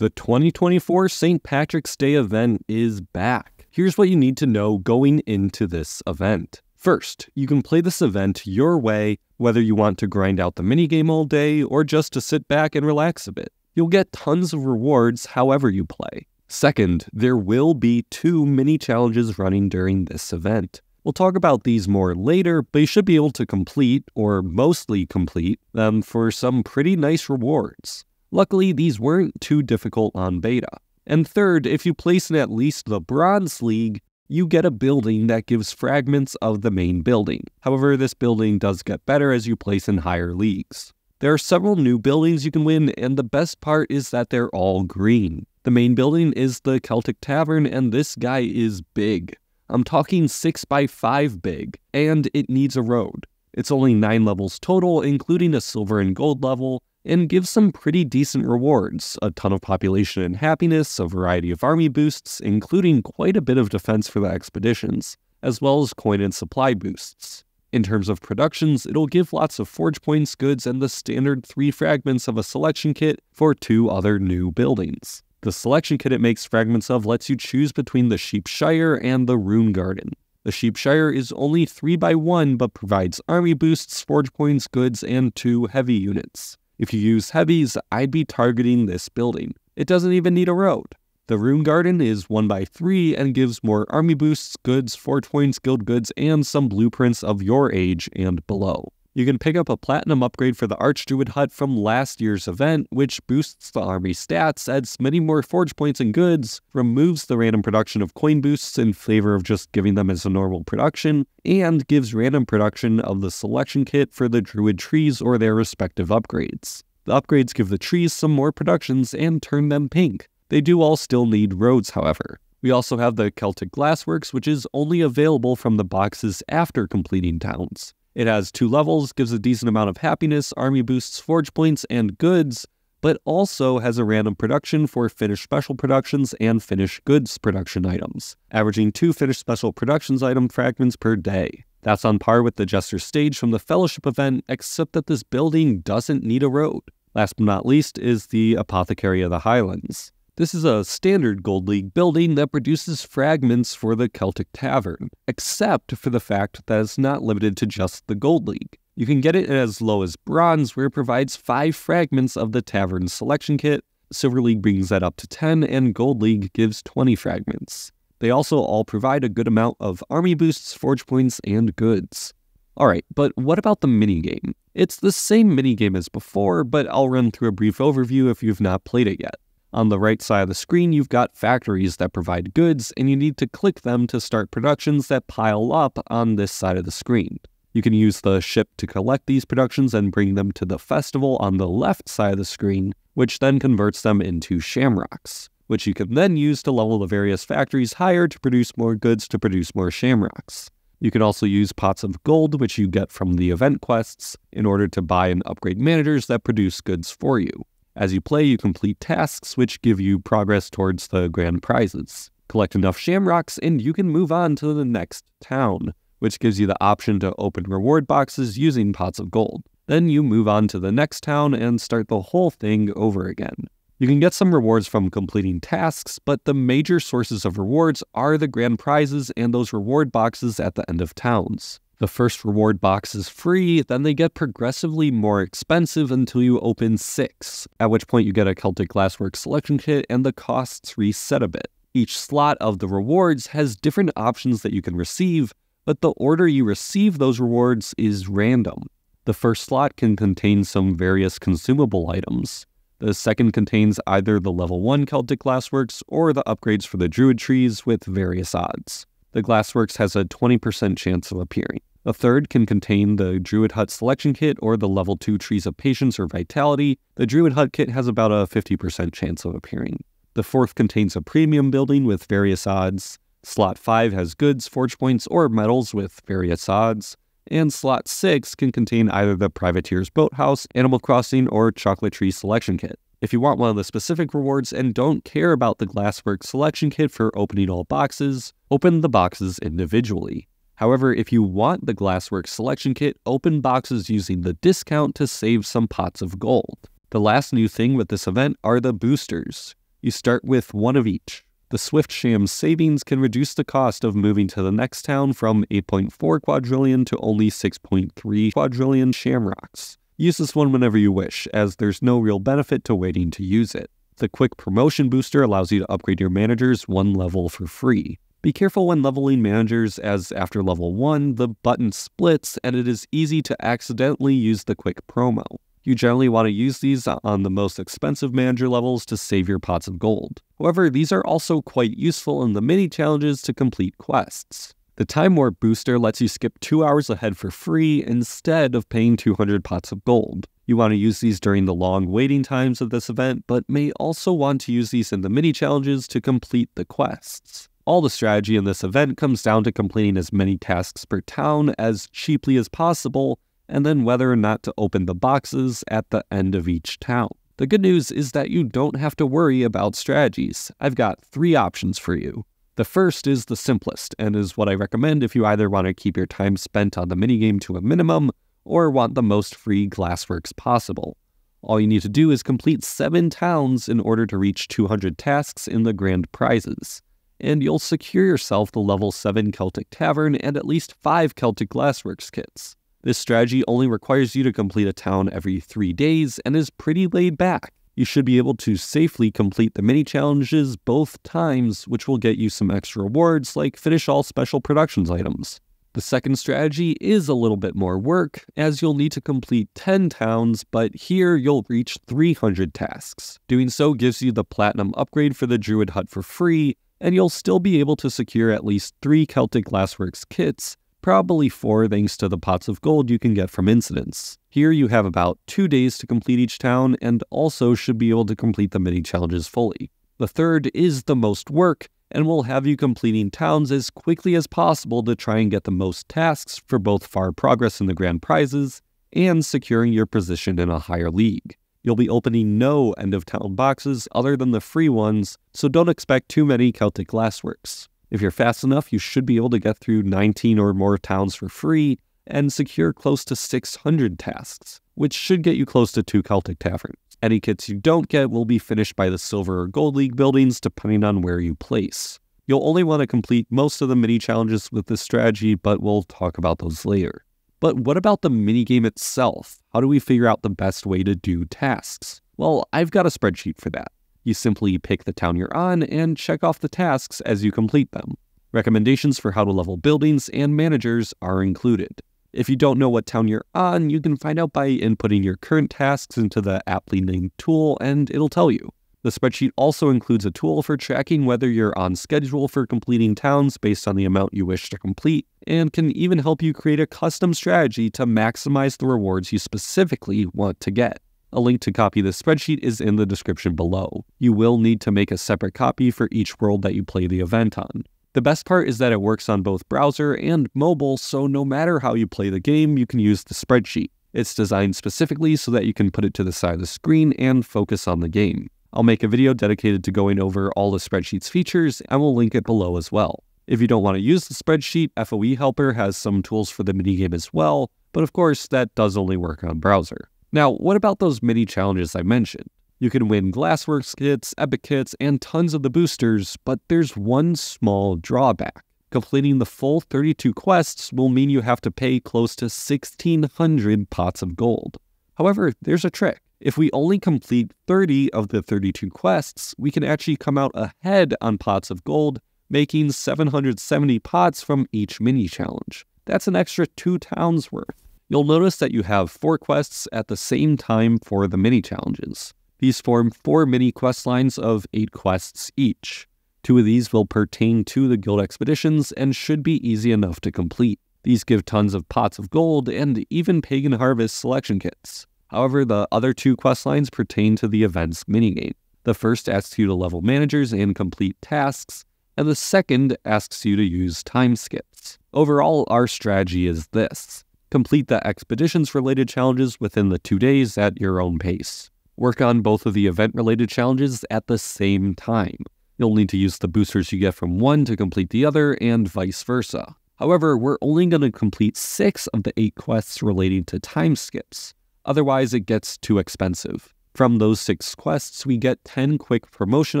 The 2024 St. Patrick's Day event is back. Here's what you need to know going into this event. First, you can play this event your way, whether you want to grind out the minigame all day or just to sit back and relax a bit. You'll get tons of rewards however you play. Second, there will be two mini challenges running during this event. We'll talk about these more later, but you should be able to complete, or mostly complete, them for some pretty nice rewards. Luckily, these weren't too difficult on beta. And third, if you place in at least the Bronze League, you get a building that gives fragments of the main building. However, this building does get better as you place in higher leagues. There are several new buildings you can win, and the best part is that they're all green. The main building is the Celtic Tavern, and this guy is big. I'm talking 6 by 5 big, and it needs a road. It's only 9 levels total, including a silver and gold level, and gives some pretty decent rewards a ton of population and happiness, a variety of army boosts, including quite a bit of defense for the expeditions, as well as coin and supply boosts. In terms of productions, it'll give lots of forge points, goods, and the standard three fragments of a selection kit for two other new buildings. The selection kit it makes fragments of lets you choose between the Sheepshire and the Rune Garden. The Sheepshire is only 3 by 1 but provides army boosts, forge points, goods, and two heavy units. If you use heavies, I'd be targeting this building. It doesn't even need a road. The Rune Garden is 1 by 3 and gives more army boosts, goods, forge points, guild goods, and some blueprints of your age and below. You can pick up a platinum upgrade for the Archdruid hut from last year's event, which boosts the army stats, adds many more forge points and goods, removes the random production of coin boosts in favor of just giving them as a normal production, and gives random production of the selection kit for the druid trees or their respective upgrades. The upgrades give the trees some more productions and turn them pink. They do all still need roads, however. We also have the Celtic Glassworks, which is only available from the boxes after completing towns. It has two levels, gives a decent amount of happiness, army boosts, forge points, and goods, but also has a random production for finished special productions and finished goods production items, averaging two finished special productions item fragments per day. That's on par with the Jester stage from the Fellowship event, except that this building doesn't need a road. Last but not least is the Apothecary of the Highlands. This is a standard Gold League building that produces fragments for the Celtic Tavern, except for the fact that it's not limited to just the Gold League. You can get it as low as Bronze, where it provides 5 fragments of the Tavern selection kit, Silver League brings that up to 10, and Gold League gives 20 fragments. They also all provide a good amount of army boosts, forge points, and goods. Alright, but what about the minigame? It's the same minigame as before, but I'll run through a brief overview if you've not played it yet. On the right side of the screen, you've got factories that provide goods, and you need to click them to start productions that pile up on this side of the screen. You can use the ship to collect these productions and bring them to the festival on the left side of the screen, which then converts them into shamrocks, which you can then use to level the various factories higher to produce more goods to produce more shamrocks. You can also use pots of gold, which you get from the event quests, in order to buy and upgrade managers that produce goods for you. As you play, you complete tasks which give you progress towards the grand prizes. Collect enough shamrocks, and you can move on to the next town, which gives you the option to open reward boxes using pots of gold. Then you move on to the next town and start the whole thing over again. You can get some rewards from completing tasks, but the major sources of rewards are the grand prizes and those reward boxes at the end of towns. The first reward box is free, then they get progressively more expensive until you open six, at which point you get a Celtic Glasswork selection kit and the costs reset a bit. Each slot of the rewards has different options that you can receive, but the order you receive those rewards is random. The first slot can contain some various consumable items. The second contains either the level 1 Celtic Glassworks or the upgrades for the Druid trees with various odds. The Glassworks has a 20% chance of appearing. A third can contain the Druid Hut selection kit or the level 2 Trees of Patience or Vitality. The Druid Hut kit has about a 50% chance of appearing. The fourth contains a premium building with various odds. Slot 5 has goods, forge points, or metals with various odds. And slot 6 can contain either the Privateer's Boathouse, Animal Crossing, or Chocolate Tree selection kit. If you want one of the specific rewards and don't care about the Glasswork selection kit for opening all boxes, open the boxes individually. However, if you want the Glasswork selection kit, open boxes using the discount to save some pots of gold. The last new thing with this event are the boosters. You start with one of each. The Swift Sham savings can reduce the cost of moving to the next town from 8.4 quadrillion to only 6.3 quadrillion shamrocks. Use this one whenever you wish, as there's no real benefit to waiting to use it. The quick promotion booster allows you to upgrade your managers one level for free. Be careful when leveling managers, as after level 1, the button splits and it is easy to accidentally use the quick promo. You generally want to use these on the most expensive manager levels to save your pots of gold. However, these are also quite useful in the mini challenges to complete quests. The Time Warp booster lets you skip 2 hours ahead for free instead of paying 200 pots of gold. You want to use these during the long waiting times of this event, but may also want to use these in the mini challenges to complete the quests. All the strategy in this event comes down to completing as many tasks per town as cheaply as possible, and then whether or not to open the boxes at the end of each town. The good news is that you don't have to worry about strategies. I've got three options for you. The first is the simplest and is what I recommend if you either want to keep your time spent on the minigame to a minimum or want the most free glassworks possible. All you need to do is complete 7 towns in order to reach 200 tasks in the grand prizes, and you'll secure yourself the level 7 Celtic Tavern and at least 5 Celtic Glassworks kits. This strategy only requires you to complete a town every 3 days and is pretty laid back you should be able to safely complete the mini challenges both times, which will get you some extra rewards like finish all special productions items. The second strategy is a little bit more work, as you'll need to complete 10 towns, but here you'll reach 300 tasks. Doing so gives you the Platinum upgrade for the Druid Hut for free, and you'll still be able to secure at least 3 Celtic Glassworks kits, probably four thanks to the pots of gold you can get from incidents. Here you have about two days to complete each town and also should be able to complete the mini challenges fully. The third is the most work and will have you completing towns as quickly as possible to try and get the most tasks for both far progress in the grand prizes and securing your position in a higher league. You'll be opening no end of town boxes other than the free ones, so don't expect too many Celtic Glassworks. If you're fast enough, you should be able to get through 19 or more towns for free and secure close to 600 tasks, which should get you close to two Celtic taverns. Any kits you don't get will be finished by the Silver or Gold League buildings depending on where you place. You'll only want to complete most of the mini challenges with this strategy, but we'll talk about those later. But what about the minigame itself? How do we figure out the best way to do tasks? Well, I've got a spreadsheet for that. You simply pick the town you're on and check off the tasks as you complete them. Recommendations for how to level buildings and managers are included. If you don't know what town you're on, you can find out by inputting your current tasks into the aptly named tool and it'll tell you. The spreadsheet also includes a tool for tracking whether you're on schedule for completing towns based on the amount you wish to complete, and can even help you create a custom strategy to maximize the rewards you specifically want to get. A link to copy the spreadsheet is in the description below. You will need to make a separate copy for each world that you play the event on. The best part is that it works on both browser and mobile, so no matter how you play the game, you can use the spreadsheet. It's designed specifically so that you can put it to the side of the screen and focus on the game. I'll make a video dedicated to going over all the spreadsheet's features and we'll link it below as well. If you don't want to use the spreadsheet, FOE Helper has some tools for the minigame as well, but of course that does only work on browser. Now, what about those mini challenges I mentioned? You can win Glassworks kits, Epic kits, and tons of the boosters, but there's one small drawback. Completing the full 32 quests will mean you have to pay close to 1600 pots of gold. However, there's a trick. If we only complete 30 of the 32 quests, we can actually come out ahead on pots of gold, making 770 pots from each mini challenge. That's an extra two towns worth. You'll notice that you have four quests at the same time for the mini challenges. These form four mini quest lines of eight quests each. Two of these will pertain to the guild expeditions and should be easy enough to complete. These give tons of pots of gold and even pagan harvest selection kits. However, the other two quest lines pertain to the event's minigame. The first asks you to level managers and complete tasks, and the second asks you to use time skips. Overall, our strategy is this Complete the expeditions related challenges within the two days at your own pace. Work on both of the event related challenges at the same time. You'll need to use the boosters you get from one to complete the other, and vice versa. However, we're only going to complete six of the eight quests relating to time skips. Otherwise, it gets too expensive. From those six quests, we get 10 quick promotion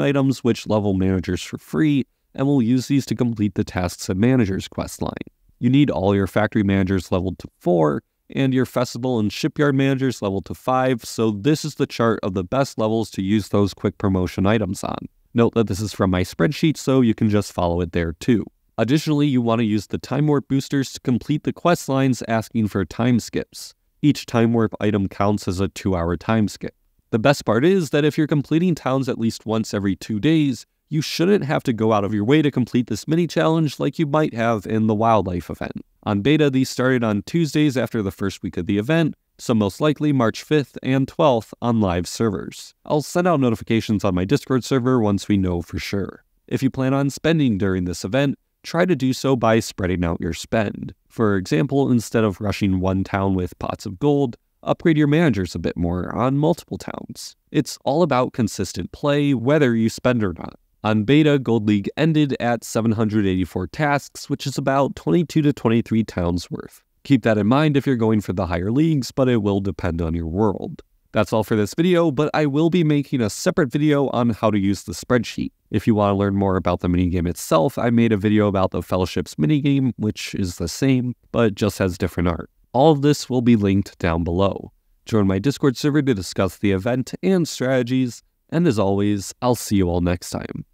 items which level managers for free, and we'll use these to complete the tasks and managers quest line. You need all your factory managers leveled to 4 and your festival and shipyard managers leveled to 5, so this is the chart of the best levels to use those quick promotion items on. Note that this is from my spreadsheet, so you can just follow it there too. Additionally, you want to use the time warp boosters to complete the quest lines asking for time skips. Each time warp item counts as a 2 hour time skip. The best part is that if you're completing towns at least once every two days, you shouldn't have to go out of your way to complete this mini challenge like you might have in the wildlife event. On beta, these started on Tuesdays after the first week of the event, so most likely March 5th and 12th on live servers. I'll send out notifications on my Discord server once we know for sure. If you plan on spending during this event, try to do so by spreading out your spend. For example, instead of rushing one town with pots of gold, upgrade your managers a bit more on multiple towns. It's all about consistent play, whether you spend or not. On beta, Gold League ended at 784 tasks, which is about 22 to 23 towns worth. Keep that in mind if you're going for the higher leagues, but it will depend on your world. That's all for this video, but I will be making a separate video on how to use the spreadsheet. If you want to learn more about the minigame itself, I made a video about the Fellowship's minigame, which is the same, but just has different art. All of this will be linked down below. Join my Discord server to discuss the event and strategies, and as always, I'll see you all next time.